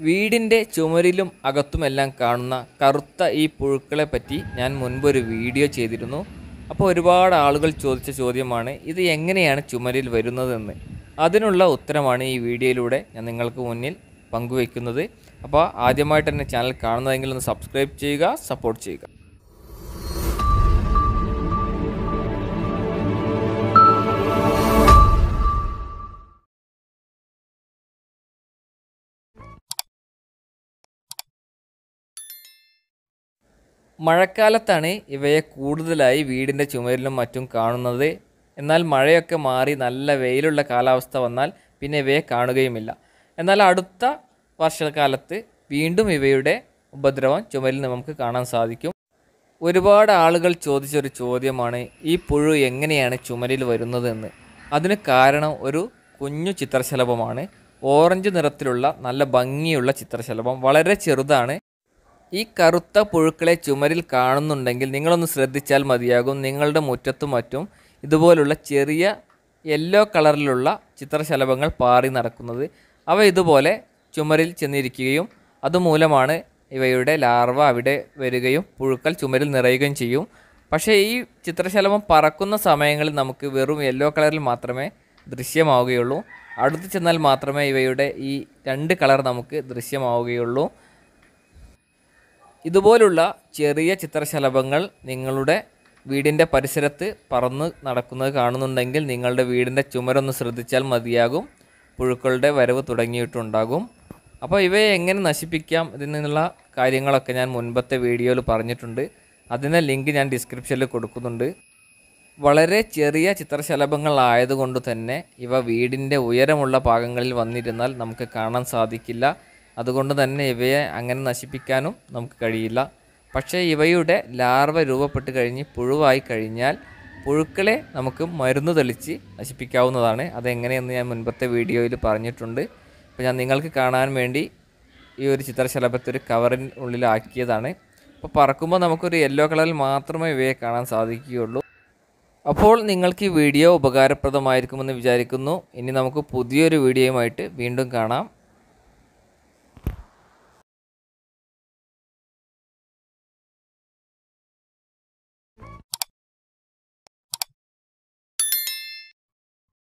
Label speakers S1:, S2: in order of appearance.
S1: വീടിന്റെ ചുമരിലും അകത്തുമെല്ലാം കാണുന്ന കറുത്ത ഈ പുഴുക്കളെ പറ്റി ഞാൻ മുൻപൊരു വീഡിയോ ചെയ്തിരുന്നു. അപ്പോൾ ഒരുപാട് ആളുകൾ ചോദിച്ച ചോദ്യമാണ് ഇത് എങ്ങനെയാണ് ചുമരിൽ വരുന്നതെന്ന്? അതിനുള്ള ഉത്തരമാണ് ഈ വീഡിയോയിലൂടെ ഞാൻ നിങ്ങൾക്ക് മുന്നിൽ പങ്കുവയ്ക്കുന്നത്. അപ്പോൾ ആദ്യമായിട്ട് തന്നെ ചാനൽ കാണുന്നതെങ്കിൽ ഒന്ന് സബ്സ്ക്രൈബ് ചെയ്യുക സപ്പോർട്ട് ചെയ്യുക. മഴക്കാലത്താണ് ഇവയെ കൂടുതലായി വീടിന്റെ ചുമരിലും മറ്റും കാണുന്നത്. എന്നാൽ മഴയൊക്കെ മാറി നല്ല വെയിലുള്ള കാലാവസ്ഥ വന്നാൽ പിന്നെ ഇവയെ കാണുകയുമില്ല. എന്നാൽ അടുത്ത വർഷക്കാലത്ത് വീണ്ടും ഇവയുടെ ഉപദ്രവം ചുമരിൽ നമുക്ക് കാണാൻ സാധിക്കും. ഒരുപാട് ആളുകൾ ചോദിച്ചൊരു ചോദ്യമാണ് ഈ പുഴു എങ്ങനെയാണ് ചുമരിൽ വരുന്നതെന്ന് അതിന് കാരണം ഒരു കുഞ്ഞു ചിത്രശലഭമാണ്. ഓറഞ്ച് നിറത്തിലുള്ള നല്ല ഭംഗിയുള്ള ചിത്രശലഭം. വളരെ ചെറുതാണ്. ഈ കറുത്ത പുഴുക്കളെ ചുമരിൽ കാണുന്നുണ്ടെങ്കിൽ നിങ്ങളൊന്ന് ശ്രദ്ധിച്ചാൽ മതിയാകും. നിങ്ങളുടെ മുറ്റത്തും മറ്റും ഇതുപോലുള്ള ചെറിയ യെല്ലോ കളറിലുള്ള ചിത്രശലഭങ്ങൾ പാറി നടക്കുന്നത്. അവ ഇതുപോലെ ചുമരിൽ ചെന്നിരിക്കുകയും അതുമൂലമാണ് ഇവയുടെ ലാർവ അവിടെ വരികയും പുഴുക്കൾ ചുമരിൽ നിറയുകയും ചെയ്യും. പക്ഷേ ഈ ചിത്രശലഭം പറക്കുന്ന സമയങ്ങളിൽ നമുക്ക് വെറും യെല്ലോ കളറിൽ മാത്രമേ ദൃശ്യമാവുകയുള്ളൂ. അടുത്ത് ചെന്നാൽ മാത്രമേ ഇവയുടെ ഈ രണ്ട് കളർ നമുക്ക് ദൃശ്യമാവുകയുള്ളൂ. ഇതുപോലുള്ള ചെറിയ ചിത്രശലഭങ്ങൾ നിങ്ങളുടെ വീടിന്റെ പരിസരത്ത് പറന്ന് നടക്കുന്നത് കാണുന്നുണ്ടെങ്കിൽ നിങ്ങളുടെ വീടിന്റെ ചുമരൊന്ന് ശ്രദ്ധിച്ചാൽ മതിയാകും. പുഴുക്കളുടെ വരവ് തുടങ്ങിയിട്ടുണ്ടാകും. അപ്പോൾ ഇവയെ എങ്ങനെ നശിപ്പിക്കാം ഇതിൽ നിന്നുള്ള കാര്യങ്ങളൊക്കെ ഞാൻ മുൻപത്തെ വീഡിയോയിൽ പറഞ്ഞിട്ടുണ്ട്. അതിന്റെ ലിങ്ക് ഞാൻ ഡിസ്ക്രിപ്ഷനിൽ കൊടുക്കുന്നുണ്ട്. വളരെ ചെറിയ ചിത്രശലഭങ്ങൾ ആയതുകൊണ്ട് തന്നെ ഇവ വീടിന്റെ ഉയരമുള്ള ഭാഗങ്ങളിൽ വന്നിരുന്നാൽ നമുക്ക് കാണാൻ സാധിക്കില്ല. അതുകൊണ്ട് തന്നെ ഇവയെ അങ്ങനെ നശിപ്പിക്കാനും നമുക്ക് കഴിയില്ല. പക്ഷേ ഇവയുടെ ലാർവ രൂപപ്പെട്ട് കഴിഞ്ഞ് പുഴുവായി കഴിഞ്ഞാൽ പുഴുക്കളെ നമുക്ക് മരുന്ന് തെളിച്ച് നശിപ്പിക്കാവുന്നതാണ്. അതെങ്ങനെയെന്ന് ഞാൻ മുൻപത്തെ വീഡിയോയിൽ പറഞ്ഞിട്ടുണ്ട്. അപ്പോൾ ഞാൻ നിങ്ങൾക്ക് കാണാൻ വേണ്ടി ഈ ഒരു ചിത്രശലഭത്തെ ഒരു കവറിന് ഉള്ളിലാക്കിയതാണ്. അപ്പോൾ പറക്കുമ്പോൾ നമുക്കൊരു യെല്ലോ കളറിൽ മാത്രമേ ഇവയെ കാണാൻ സാധിക്കുകയുള്ളൂ. അപ്പോൾ നിങ്ങൾക്ക് ഈ വീഡിയോ ഉപകാരപ്രദമായിരിക്കുമെന്ന് വിചാരിക്കുന്നു. ഇനി നമുക്ക് പുതിയൊരു വീഡിയോയുമായിട്ട് വീണ്ടും കാണാം.